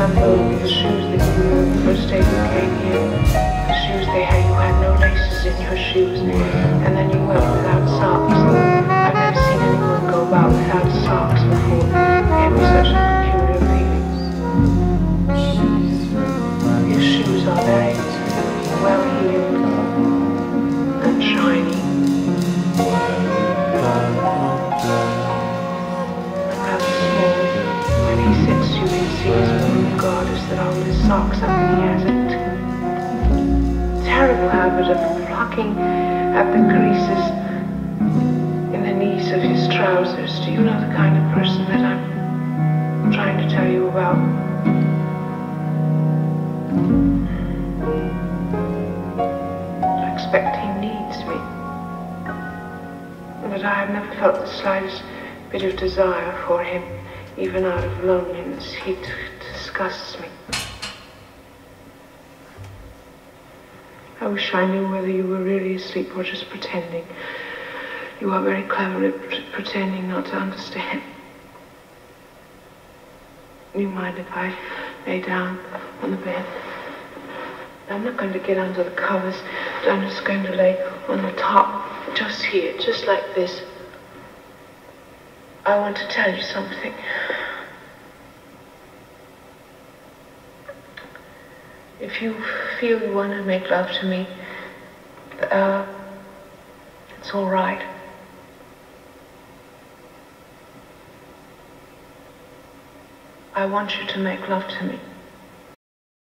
my the shoes that you wore the first day you came here. The shoes they had, you had no laces in your shoes. And then you went looking at the creases in the knees of his trousers. Do you know the kind of person that I'm trying to tell you about? I expect he needs me. But I have never felt the slightest bit of desire for him, even out of loneliness. He disgusts me. I wish I knew whether you were really asleep or just pretending. You are very clever at pre- pretending not to understand. You mind if I lay down on the bed? I'm not going to get under the covers, I'm just going to lay on the top, just here, just like this. I want to tell you something. If you feel you want to make love to me, uh, it's all right. I want you to make love to me.